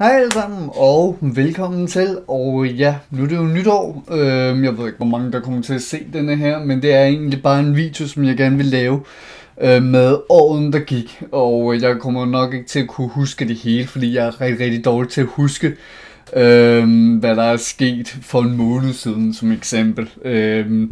Hej alle sammen, og velkommen til, og ja, nu er det jo nytår, øhm, jeg ved ikke hvor mange der kommer til at se denne her, men det er egentlig bare en video, som jeg gerne vil lave øh, med året, der gik, og jeg kommer nok ikke til at kunne huske det hele, fordi jeg er rigtig, rigtig dårlig til at huske, øh, hvad der er sket for en måned siden, som eksempel. Øh,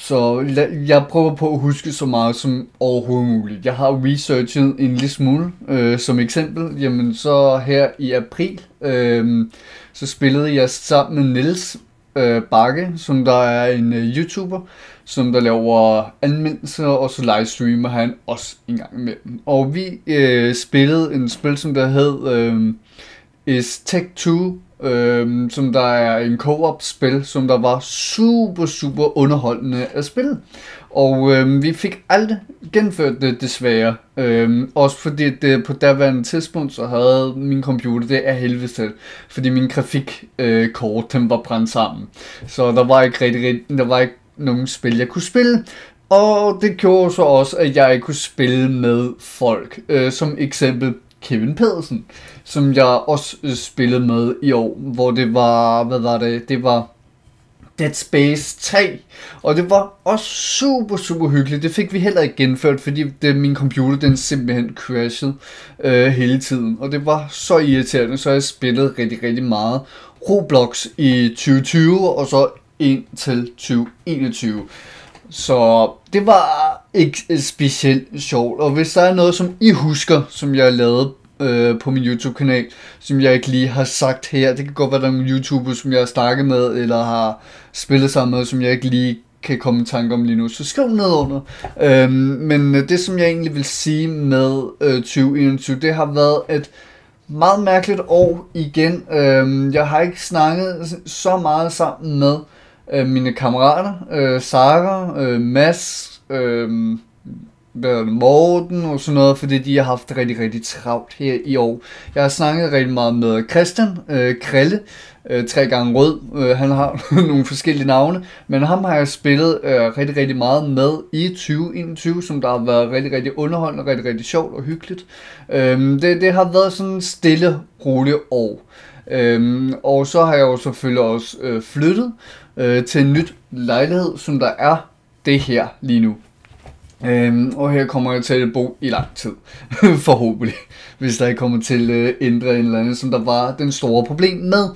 så jeg prøver på at huske så meget som overhovedet muligt. Jeg har researchet en lille smule. Øh, som eksempel, jamen så her i april, øh, så spillede jeg sammen med Niels øh, Bakke, som der er en øh, YouTuber, som der laver anmeldelser, og så livestreamer han også en gang imellem. Og vi øh, spillede en spil, som der hed øh, Is Tech 2 øhm, som der er en co-op spil, som der var super, super underholdende at spille. Og øhm, vi fik aldrig genført det desværre. Øhm, også fordi det på daværende tidspunkt, så havde min computer det af helvede til. Fordi min grafikkort, øh, den var brændt sammen. Så der var ikke rigtig, rigtig der var ikke nogen spil, jeg kunne spille. Og det gjorde så også, at jeg ikke kunne spille med folk. Øh, som eksempel Kevin Pedersen, som jeg også øh, spillede med i år, hvor det var, hvad var det, det var Dead Space 3, og det var også super, super hyggeligt. Det fik vi heller ikke genført, fordi det, min computer den simpelthen crashede øh, hele tiden, og det var så irriterende, så jeg spillede rigtig, rigtig meget Roblox i 2020, og så ind til 2021. Så det var ikke specielt sjovt. Og hvis der er noget, som I husker, som jeg lavede øh, på min YouTube-kanal, som jeg ikke lige har sagt her, det kan godt være, der er nogle YouTubere, som jeg har snakket med, eller har spillet sammen med, som jeg ikke lige kan komme i tanke om lige nu, så skriv ned under. Øhm, men øh, det, som jeg egentlig vil sige med øh, 2021, det har været et meget mærkeligt år igen. Øhm, jeg har ikke snakket så meget sammen med øh, mine kammerater, øh, Sara, øh, Mads, øh, Morten og sådan noget, fordi de har haft rigtig, rigtig travlt her i år. Jeg har snakket rigtig meget med Christian øh, Krille, øh, tre gange rød. Øh, han har nogle forskellige navne, men ham har jeg spillet øh, rigtig, rigtig meget med i 2021, som der har været rigtig, rigtig underholdende, rigtig, rigtig sjovt og hyggeligt. Øh, det, det har været sådan en stille, rolig år. Øhm, og så har jeg jo selvfølgelig også øh, flyttet øh, til en nyt lejlighed, som der er det her lige nu. Øhm, og her kommer jeg til at bo i lang tid, forhåbentlig, hvis der ikke kommer til at ændre en eller anden, som der var den store problem med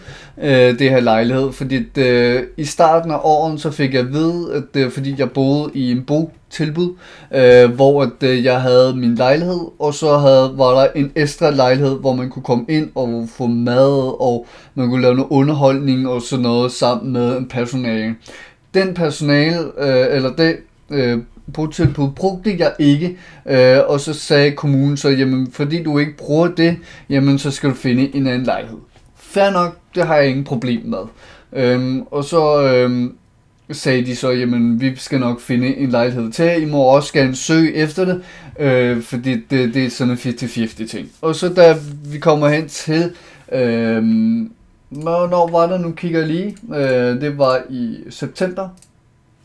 øh, det her lejlighed. Fordi øh, i starten af året, så fik jeg at det at øh, fordi jeg boede i en botilbud, øh, hvor at, øh, jeg havde min lejlighed, og så havde, var der en ekstra lejlighed, hvor man kunne komme ind og få mad, og man kunne lave noget underholdning og sådan noget sammen med en personale. Den personale, øh, eller det øh, botilbud brugte jeg ikke, øh, og så sagde kommunen så, jamen fordi du ikke bruger det, jamen så skal du finde en anden lejlighed. Fair nok, det har jeg ingen problem med. Øhm, og så øhm, sagde de så, jamen vi skal nok finde en lejlighed til, I må også gerne søge efter det, øh, fordi det, det er sådan en 50-50 ting. Og så da vi kommer hen til, øhm, hvornår var det, nu kigger jeg lige, øh, det var i september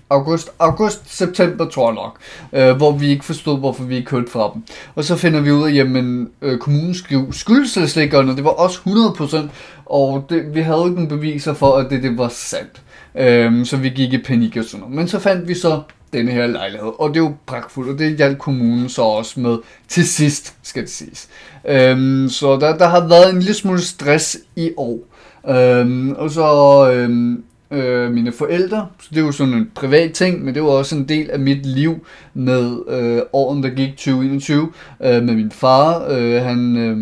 august, august, september tror jeg nok, øh, hvor vi ikke forstod, hvorfor vi ikke hørte fra dem. Og så finder vi ud af, jamen øh, kommunen skyldes det ikke, og det var også 100%, og det, vi havde ikke nogen beviser for, at det, det var sandt. Øh, så vi gik i panik og sådan noget. Men så fandt vi så denne her lejlighed, og det er jo pragtfuldt, og det hjalp kommunen så også med til sidst, skal det siges. Øhm, så der, der har været en lille smule stress i år. Øhm, og så øhm, øh, mine forældre. Så det er jo sådan en privat ting, men det var også en del af mit liv med øh, åren, der gik 2021. Øh, med min far, øh, han... Øh,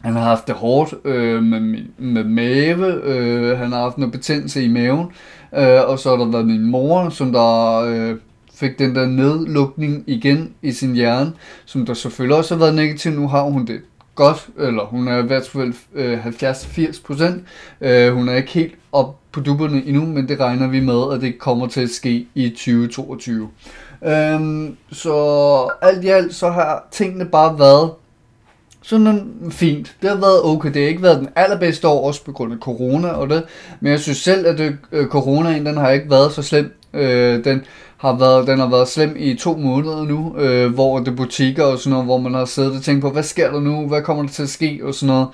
han har haft det hårdt øh, med, med mave, øh, han har haft noget betændelse i maven, øh, og så har der været min mor, som der øh, fik den der nedlukning igen i sin hjerne, som der selvfølgelig også har været negativ. Nu har hun det godt, eller hun er i hvert fald øh, 70-80 procent. Øh, hun er ikke helt op på dupperne endnu, men det regner vi med, at det kommer til at ske i 2022. Øhm, så alt i alt, så har tingene bare været sådan fint. Det har været okay. Det har ikke været den allerbedste år, også på grund af corona og det. Men jeg synes selv, at det, øh, coronaen, den har ikke været så slem. Øh, den har været, den har været slem i to måneder nu, øh, hvor det butikker og sådan noget, hvor man har siddet og tænkt på, hvad sker der nu, hvad kommer der til at ske og sådan noget.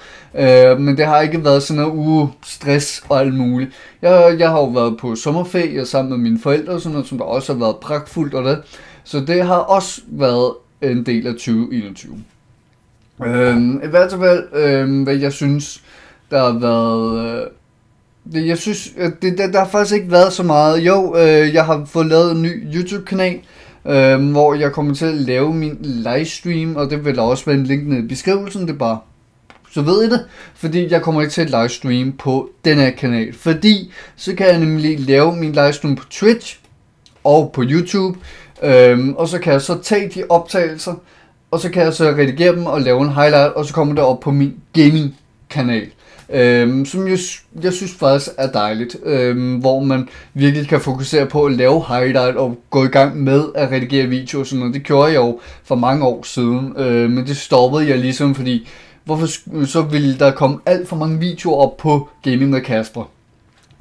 Øh, men det har ikke været sådan noget uge stress og alt muligt. Jeg, jeg har jo været på sommerferie sammen med mine forældre og sådan noget, som der også har været pragtfuldt og det. Så det har også været en del af 2021. Øh, I hvert fald, øh, hvad jeg synes, der har været... Øh, jeg synes, at det, der, der har faktisk ikke været så meget. Jo, øh, jeg har fået lavet en ny YouTube-kanal, øh, hvor jeg kommer til at lave min livestream, og det vil der også være en link nede i beskrivelsen, det er bare så ved I det, fordi jeg kommer ikke til at livestream på den her kanal, fordi så kan jeg nemlig lave min livestream på Twitch og på YouTube, øh, og så kan jeg så tage de optagelser, og så kan jeg så redigere dem og lave en highlight, og så kommer det op på min gaming kanal. Øhm, som jeg, jeg synes faktisk er dejligt, øhm, hvor man virkelig kan fokusere på at lave highlight og gå i gang med at redigere videoer og sådan noget. Det gjorde jeg jo for mange år siden, øh, men det stoppede jeg ligesom, fordi hvorfor så ville der komme alt for mange videoer op på Gaming med Kasper.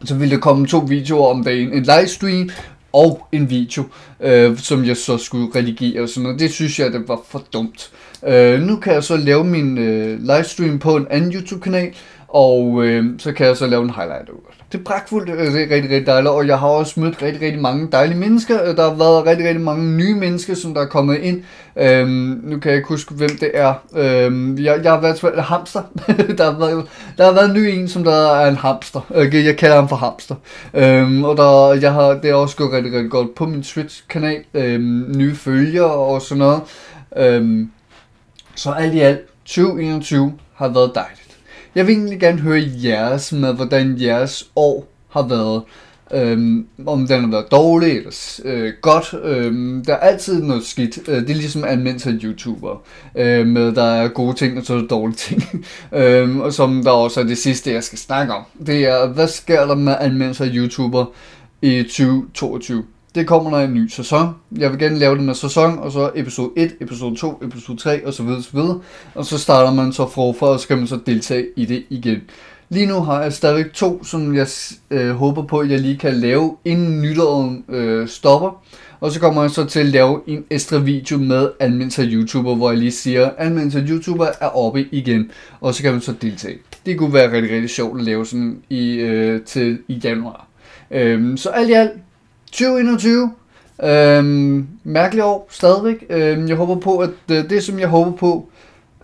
Så ville der komme to videoer om dagen, en livestream og en video, øh, som jeg så skulle redigere og sådan noget. Det synes jeg, det var for dumt. Øh, nu kan jeg så lave min øh, livestream på en anden YouTube-kanal, og øh, så kan jeg så lave en highlight ud. Det er pragtfuldt, øh, det er rigtig, rigtig dejligt, og jeg har også mødt rigtig, rigtig mange dejlige mennesker. Øh, der har været rigtig, rigtig mange nye mennesker, som der er kommet ind. Øhm, nu kan jeg ikke huske, hvem det er. Øhm, jeg, jeg har været en hamster. der, har været, der har været en ny en, som der er en hamster. Okay, jeg kalder ham for hamster. Øhm, og der, jeg har, det er også gået rigtig, rigtig godt på min Twitch-kanal. Øhm, nye følgere og sådan noget. Øhm, så alt i alt, 2021 har været dejligt. Jeg vil egentlig gerne høre jeres med, hvordan jeres år har været. Øhm, om den har været dårlig eller øh, godt. Øhm, der er altid noget skidt. Øh, det er ligesom anmeldelse af YouTuber. Øh, med der er gode ting, og så er der dårlige ting. øhm, og som der også er det sidste, jeg skal snakke om. Det er, hvad sker der med anmeldelse af YouTuber i 2022? Det kommer der en ny sæson. Jeg vil gerne lave det med sæson, og så episode 1, episode 2, episode 3 og så videre. Og så starter man så forfra, og så kan man så deltage i det igen. Lige nu har jeg stadigvæk to, som jeg øh, håber på, at jeg lige kan lave, inden nytåret øh, stopper. Og så kommer jeg så til at lave en ekstra video med anmeldelser YouTuber, hvor jeg lige siger, at anmeldelse YouTuber er oppe igen, og så kan man så deltage. Det kunne være rigtig, rigtig sjovt at lave sådan i, øh, til i januar. Øhm, så alt i alt, 2021. Øhm, mærkeligt år stadigvæk. Øhm, jeg håber på, at øh, det som jeg håber på,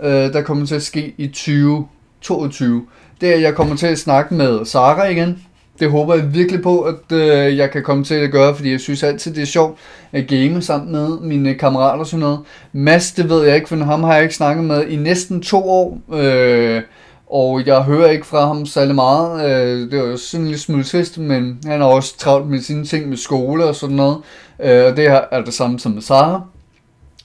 øh, der kommer til at ske i 2022, det er, at jeg kommer til at snakke med Sara igen. Det håber jeg virkelig på, at øh, jeg kan komme til at gøre, fordi jeg synes altid, det er sjovt at game sammen med mine kammerater og sådan noget. Mads, det ved jeg ikke, for ham har jeg ikke snakket med i næsten to år. Øh, og jeg hører ikke fra ham særlig meget. Øh, det er jo sådan lidt smule trist, men han har også travlt med sine ting med skole og sådan noget. Øh, og det er det samme som med Sara.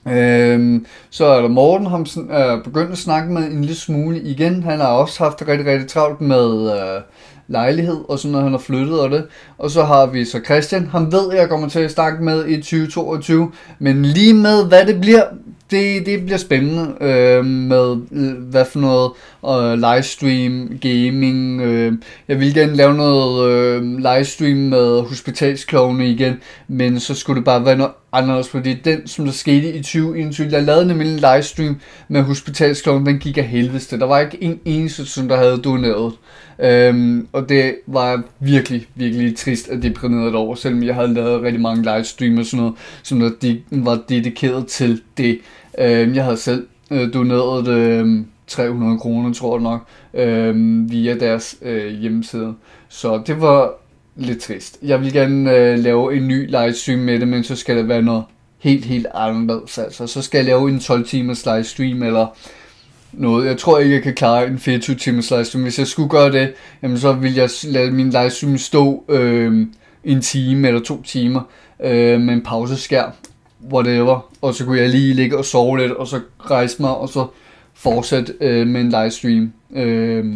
Øh, så er der Morten, ham er begyndt at snakke med en lille smule igen. Han har også haft det rigtig, rigtig travlt med øh, lejlighed og sådan noget, han har flyttet og det. Og så har vi så Christian, han ved, jeg kommer til at snakke med i 2022. Men lige med, hvad det bliver, det, det bliver spændende øh, med, øh, hvad for noget øh, livestream, gaming. Øh. Jeg vil gerne lave noget øh, livestream med hospitalsklovene igen, men så skulle det bare være noget anderledes, fordi den, som der skete i 2021, jeg lavede nemlig en livestream med hospitalsklovene, den gik af helvede. Der var ikke en eneste, som der havde doneret. Øhm, og det var virkelig, virkelig trist og deprimeret over, selvom jeg havde lavet rigtig mange livestream og sådan noget, som der de, var dedikeret til det. Øhm, jeg havde selv øh, doneret øh, 300 kroner, tror jeg nok, øh, via deres øh, hjemmeside. Så det var lidt trist. Jeg vil gerne øh, lave en ny livestream med det, men så skal det være noget helt, helt anderledes. Altså, så skal jeg lave en 12 timers livestream, eller noget. Jeg tror ikke, jeg kan klare en 24 timers livestream. Hvis jeg skulle gøre det, jamen så ville jeg lade min livestream stå øh, en time eller to timer øh, med en pauseskærm, whatever. Og så kunne jeg lige ligge og sove lidt, og så rejse mig, og så fortsætte øh, med en livestream. Øh,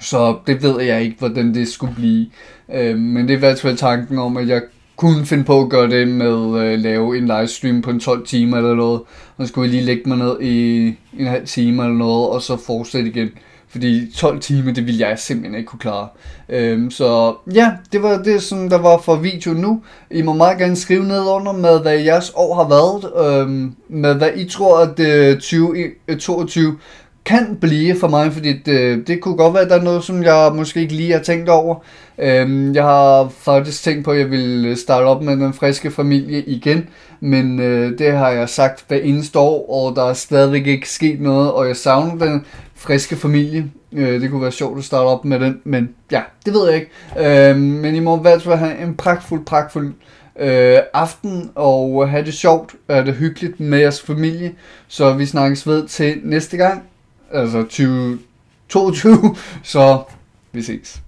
så det ved jeg ikke, hvordan det skulle blive. Øh, men det er i hvert fald tanken om, at jeg kunne finde på at gøre det med at øh, lave en livestream på en 12 timer eller noget. Og så skulle jeg lige lægge mig ned i en halv time eller noget, og så fortsætte igen. Fordi 12 timer, det ville jeg simpelthen ikke kunne klare. Øhm, så ja, det var det, som der var for video nu. I må meget gerne skrive ned under med, hvad jeres år har været. Øhm, med hvad I tror, at øh, 2022 kan blive for mig, fordi det, det kunne godt være, at der er noget, som jeg måske ikke lige har tænkt over. Øhm, jeg har faktisk tænkt på, at jeg vil starte op med den friske familie igen, men øh, det har jeg sagt hver eneste år, og der er stadigvæk ikke sket noget, og jeg savner den friske familie. Øh, det kunne være sjovt at starte op med den, men ja, det ved jeg ikke. Øh, men I må i hvert fald have en pragtfuld, pragtfuld øh, aften, og have det sjovt, have det hyggeligt med jeres familie. Så vi snakkes ved til næste gang, altså 2022, så vi ses.